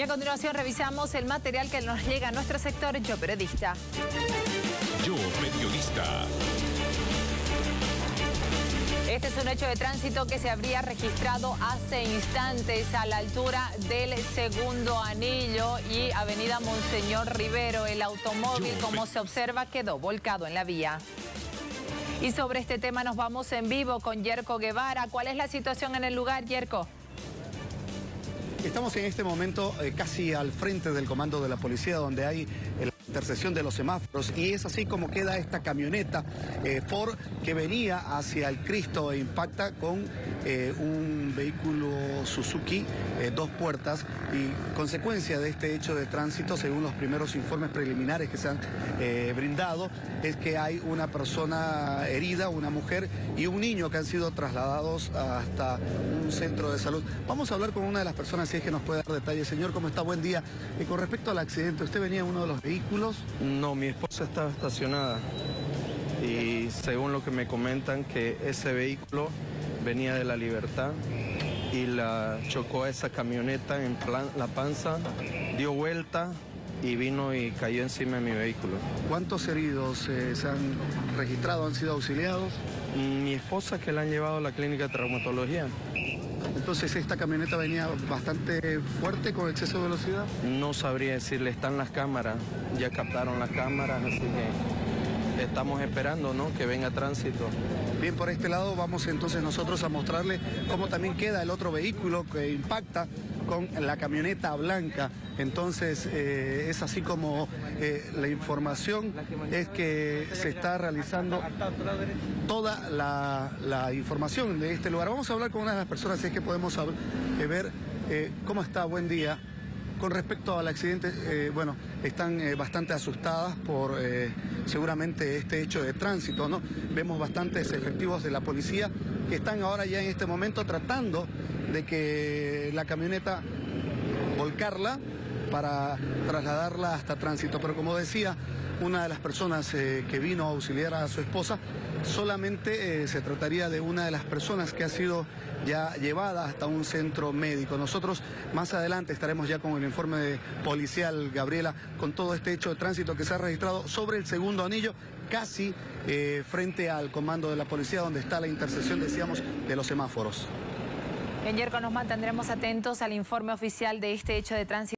Y a continuación revisamos el material que nos llega a nuestro sector Yo Periodista. Yo Periodista. Este es un hecho de tránsito que se habría registrado hace instantes a la altura del segundo anillo y avenida Monseñor Rivero. El automóvil, como se observa, quedó volcado en la vía. Y sobre este tema nos vamos en vivo con Yerko Guevara. ¿Cuál es la situación en el lugar, Yerko? Estamos en este momento eh, casi al frente del comando de la policía donde hay la intersección de los semáforos y es así como queda esta camioneta eh, Ford que venía hacia el Cristo e impacta con eh, un vehículo Suzuki, dos puertas y consecuencia de este hecho de tránsito, según los primeros informes preliminares que se han brindado, es que hay una persona herida, una mujer y un niño que han sido trasladados hasta un centro de salud. Vamos a hablar con una de las personas si es que nos puede dar detalles. Señor, ¿cómo está? Buen día. Y con respecto al accidente, ¿usted venía en uno de los vehículos? No, mi esposa estaba estacionada y según lo que me comentan que ese vehículo venía de la libertad y la chocó a esa camioneta en plan, la panza, dio vuelta y vino y cayó encima de mi vehículo. ¿Cuántos heridos eh, se han registrado, han sido auxiliados? Mi esposa que la han llevado a la clínica de traumatología. Entonces, ¿esta camioneta venía bastante fuerte con exceso de velocidad? No sabría decirle, están las cámaras, ya captaron las cámaras, así que estamos esperando ¿no? que venga tránsito. Bien, por este lado vamos entonces nosotros a mostrarle cómo también queda el otro vehículo que impacta con la camioneta blanca. Entonces eh, es así como eh, la información es que se está realizando toda la, información de este lugar. Vamos a hablar con una de las personas, si es que podemos eh, ver cómo está. Buen día. Con respecto al accidente, bueno, están bastante asustadas por seguramente este hecho de tránsito, ¿no? Vemos bastantes efectivos de la policía que están ahora ya en este momento tratando de que la camioneta volcarla para trasladarla hasta tránsito. Pero como decía, una de las personas eh, que vino a auxiliar a su esposa, solamente eh, se trataría de una de las personas que ha sido ya llevada hasta un centro médico. Nosotros más adelante estaremos ya con el informe de policial Gabriela con todo este hecho de tránsito que se ha registrado sobre el segundo anillo, casi eh, frente al comando de la policía donde está la intersección, decíamos, de los semáforos. En Yerko nos mantendremos atentos al informe oficial de este hecho de tránsito.